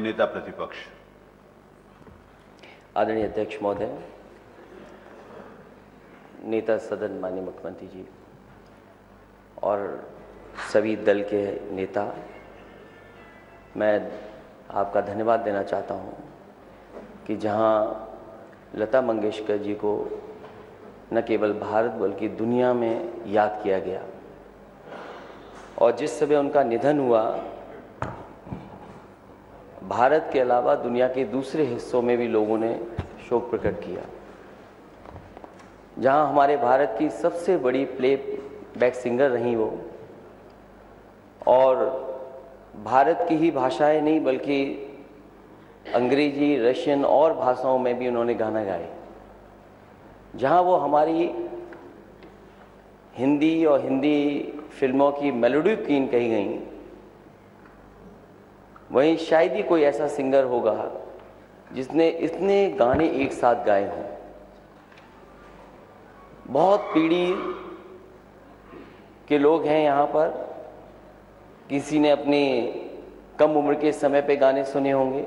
नेता प्रतिपक्ष। आदरणीय अध्यक्ष महोदय, नेता सदन माननीय मुख्यमंत्री जी, और सभी दल के नेता, मैं आपका धन्यवाद देना चाहता हूँ कि जहाँ लता मंगेशकर जी को न केवल भारत बल्कि दुनिया में याद किया गया, और जिस समय उनका निधन हुआ भारत के अलावा दुनिया के दूसरे हिस्सों में भी लोगों ने शोक प्रकट किया। जहाँ हमारे भारत की सबसे बड़ी प्ले बैक सिंगर रही वो। और भारत की ही भाषाएँ नहीं, बल्कि अंग्रेज़ी, रशियन और भाषाओं में भी उन्होंने गाना गाए। जहाँ वो हमारी हिंदी और हिंदी फ़िल्मों की मेलोडी क्वीन कही गई वहीं शायद ही कोई ऐसा सिंगर होगा जिसने इतने गाने एक साथ गाए हों। बहुत पीढ़ी के लोग हैं यहाँ पर। किसी ने अपनी कम उम्र के समय पे गाने सुने होंगे।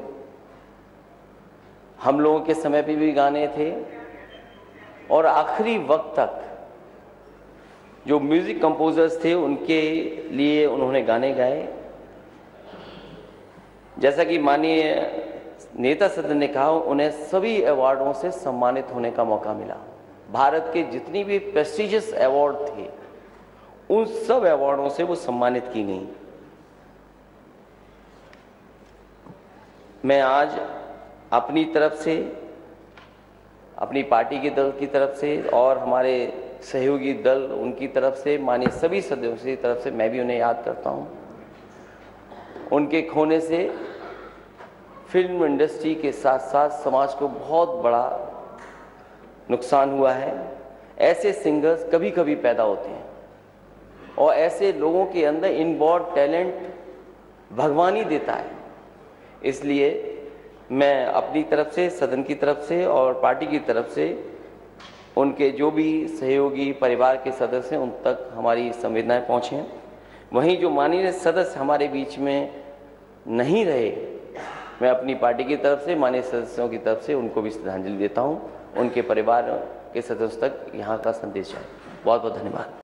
हम लोगों के समय पे भी गाने थे। और आखिरी वक्त तक जो म्यूज़िक कंपोजर्स थे, उनके लिए उन्होंने गाने गाए। जैसा कि माननीय नेता सदन ने कहा, उन्हें सभी अवार्डों से सम्मानित होने का मौका मिला। भारत के जितनी भी प्रेस्टिजियस अवार्ड थे, उन सब अवार्डों से वो सम्मानित की गई। मैं आज अपनी तरफ़ से, अपनी पार्टी के दल की तरफ़ से और हमारे सहयोगी दल उनकी तरफ़ से माने सभी सदस्यों की तरफ़ से मैं भी उन्हें याद करता हूँ। उनके खोने से फ़िल्म इंडस्ट्री के साथ साथ समाज को बहुत बड़ा नुकसान हुआ है। ऐसे सिंगर्स कभी कभी पैदा होते हैं। और ऐसे लोगों के अंदर इनबॉर्ड टैलेंट भगवान ही देता है। इसलिए मैं अपनी तरफ़ से, सदन की तरफ़ से और पार्टी की तरफ़ से उनके जो भी सहयोगी परिवार के सदस्य हैं, उन तक हमारी संवेदनाएँ पहुँचें वहीं जो माननीय सदस्य हमारे बीच में नहीं रहे। मैं अपनी पार्टी की तरफ़ से, माननीय सदस्यों की तरफ़ से उनको भी श्रद्धांजलि देता हूँ। उनके परिवार के सदस्यों तक यहाँ का संदेश है। बहुत बहुत धन्यवाद।